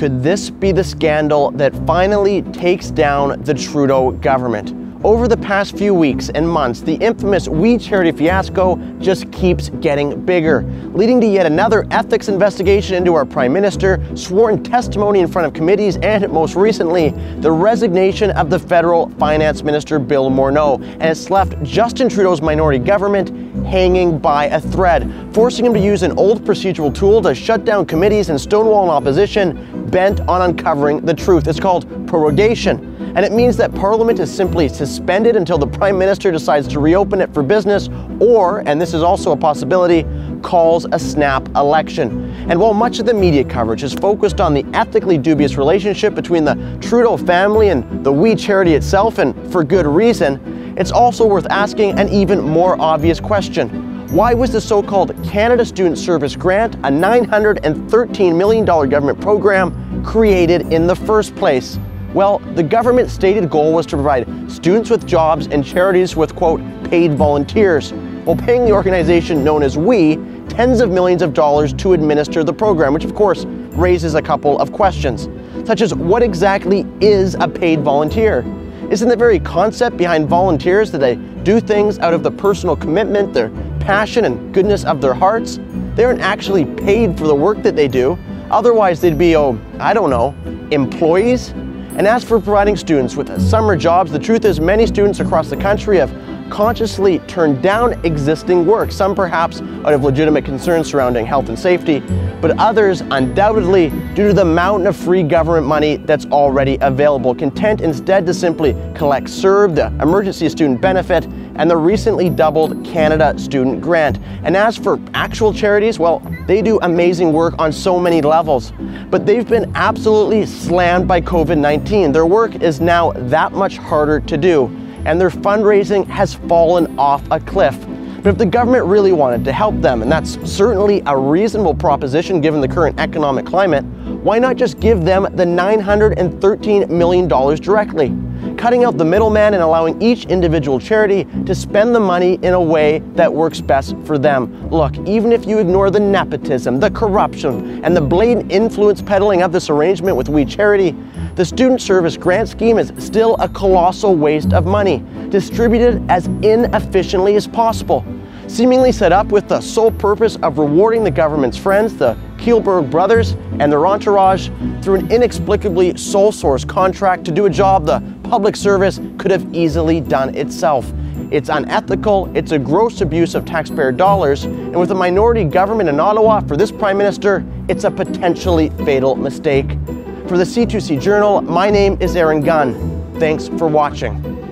Could this be the scandal that finally takes down the Trudeau government? Over the past few weeks and months, the infamous WE Charity fiasco just keeps getting bigger, leading to yet another ethics investigation into our Prime Minister, sworn testimony in front of committees, and most recently, the resignation of the Federal Finance Minister Bill Morneau. And it's left Justin Trudeau's minority government hanging by a thread, forcing him to use an old procedural tool to shut down committees and stonewall an opposition bent on uncovering the truth. It's called prorogation and it means that Parliament is simply suspended until the Prime Minister decides to reopen it for business, or, and this is also a possibility, calls a snap election. And while much of the media coverage is focused on the ethically dubious relationship between the Trudeau family and the WE Charity itself, and for good reason, it's also worth asking an even more obvious question. Why was the so called Canada Student Service Grant, a $913 million government program, created in the first place? Well, the government's stated goal was to provide students with jobs and charities with, quote, paid volunteers, while paying the organization known as We tens of millions of dollars to administer the program, which of course raises a couple of questions, such as what exactly is a paid volunteer? Isn't the very concept behind volunteers that they do things out of the personal commitment, their passion, and goodness of their hearts? They aren't actually paid for the work that they do. Otherwise, they'd be, oh, I don't know, employees? And as for providing students with summer jobs, the truth is many students across the country have consciously turned down existing work, some perhaps out of legitimate concerns surrounding health and safety, but others undoubtedly due to the mountain of free government money that's already available, content instead to simply collect CERB, the emergency student benefit, and the recently doubled Canada Student Grant. And as for actual charities, well, they do amazing work on so many levels, but they've been absolutely slammed by COVID 19. Their work is now that much harder to do, and their fundraising has fallen off a cliff. But if the government really wanted to help them, and that's certainly a reasonable proposition given the current economic climate, why not just give them the $913 million directly? Cutting out the middleman and allowing each individual charity to spend the money in a way that works best for them. Look, even if you ignore the nepotism, the corruption, and the blatant influence peddling of this arrangement with WE Charity, the student service grant scheme is still a colossal waste of money, distributed as inefficiently as possible seemingly set up with the sole purpose of rewarding the government's friends, the Kielburger brothers, and their entourage through an inexplicably sole source contract to do a job the public service could have easily done itself. It's unethical, it's a gross abuse of taxpayer dollars, and with a minority government in Ottawa for this Prime Minister, it's a potentially fatal mistake. For the C2C Journal, my name is Aaron Gunn. Thanks for watching.